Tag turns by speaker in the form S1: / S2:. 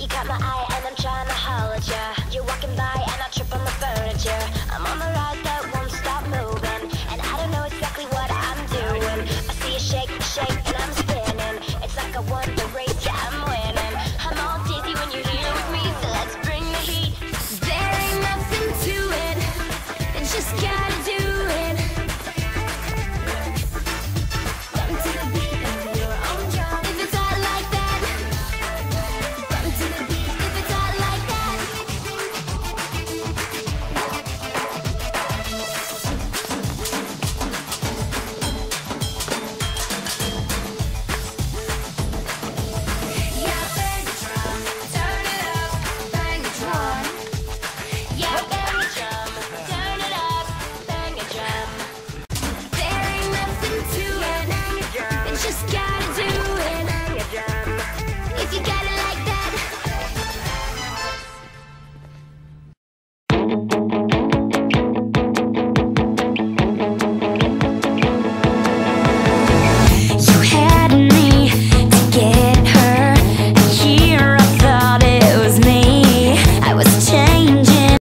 S1: You got my eye and I'm trying to hold ya.